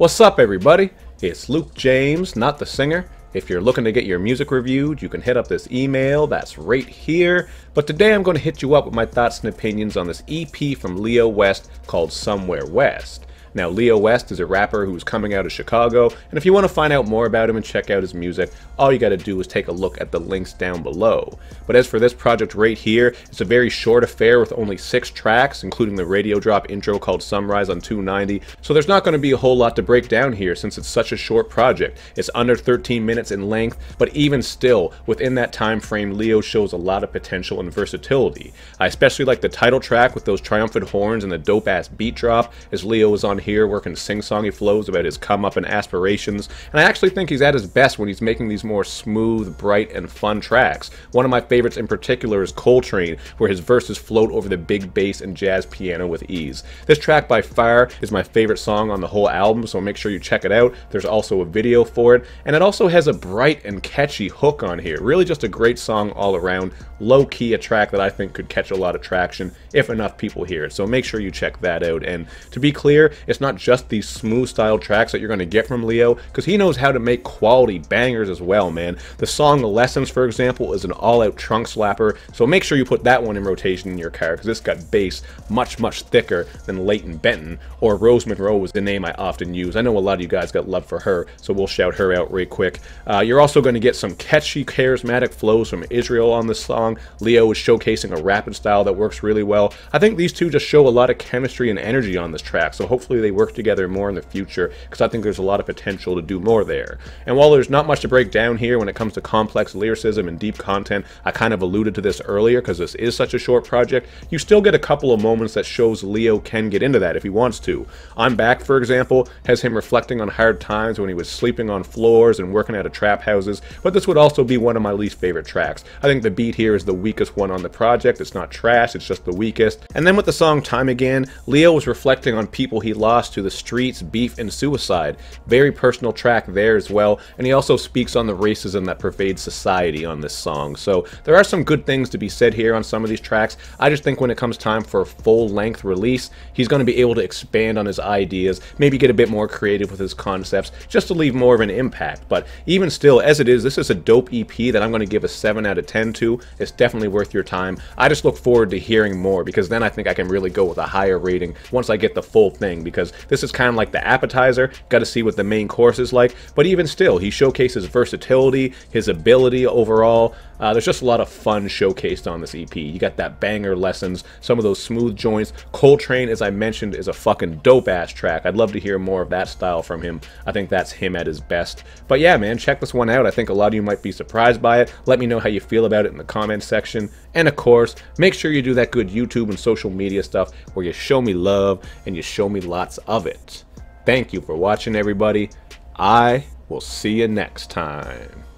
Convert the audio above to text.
What's up, everybody? It's Luke James, not the singer. If you're looking to get your music reviewed, you can hit up this email that's right here. But today I'm going to hit you up with my thoughts and opinions on this EP from Leo West called Somewhere West. Now, Leo West is a rapper who's coming out of Chicago, and if you want to find out more about him and check out his music, all you got to do is take a look at the links down below. But as for this project right here, it's a very short affair with only six tracks, including the radio drop intro called Sunrise on 290, so there's not going to be a whole lot to break down here since it's such a short project. It's under 13 minutes in length, but even still, within that time frame, Leo shows a lot of potential and versatility. I especially like the title track with those triumphant horns and the dope-ass beat drop, as Leo is on here working sing-songy flows about his come-up and aspirations, and I actually think he's at his best when he's making these more smooth, bright, and fun tracks. One of my favorites in particular is Coltrane, where his verses float over the big bass and jazz piano with ease. This track by far is my favorite song on the whole album, so make sure you check it out. There's also a video for it, and it also has a bright and catchy hook on here. Really just a great song all around, low-key a track that I think could catch a lot of traction if enough people hear it, so make sure you check that out. And to be clear, it's not just these smooth style tracks that you're going to get from Leo, because he knows how to make quality bangers as well, man. The song Lessons, for example, is an all-out trunk slapper, so make sure you put that one in rotation in your car, because it's got bass much, much thicker than Leighton Benton, or Rose Monroe was the name I often use. I know a lot of you guys got love for her, so we'll shout her out real quick. Uh, you're also going to get some catchy, charismatic flows from Israel on this song. Leo is showcasing a rapping style that works really well. I think these two just show a lot of chemistry and energy on this track, so hopefully they work together more in the future, because I think there's a lot of potential to do more there. And while there's not much to break down here when it comes to complex lyricism and deep content, I kind of alluded to this earlier because this is such a short project, you still get a couple of moments that shows Leo can get into that if he wants to. I'm Back, for example, has him reflecting on hard times when he was sleeping on floors and working out of trap houses, but this would also be one of my least favorite tracks. I think the beat here is the weakest one on the project. It's not trash, it's just the weakest. And then with the song Time Again, Leo was reflecting on people he lost to the streets, beef, and suicide. Very personal track there as well, and he also speaks on the racism that pervades society on this song. So there are some good things to be said here on some of these tracks. I just think when it comes time for a full-length release, he's going to be able to expand on his ideas, maybe get a bit more creative with his concepts, just to leave more of an impact. But even still, as it is, this is a dope EP that I'm going to give a 7 out of 10 to. It's definitely worth your time. I just look forward to hearing more, because then I think I can really go with a higher rating once I get the full thing, because this is kind of like the appetizer, got to see what the main course is like, but even still, he showcases versatility, his ability overall. Uh, there's just a lot of fun showcased on this EP. You got that banger lessons, some of those smooth joints. Coltrane, as I mentioned, is a fucking dope-ass track. I'd love to hear more of that style from him. I think that's him at his best. But yeah, man, check this one out. I think a lot of you might be surprised by it. Let me know how you feel about it in the comments section. And of course, make sure you do that good YouTube and social media stuff where you show me love and you show me lots of it. Thank you for watching, everybody. I will see you next time.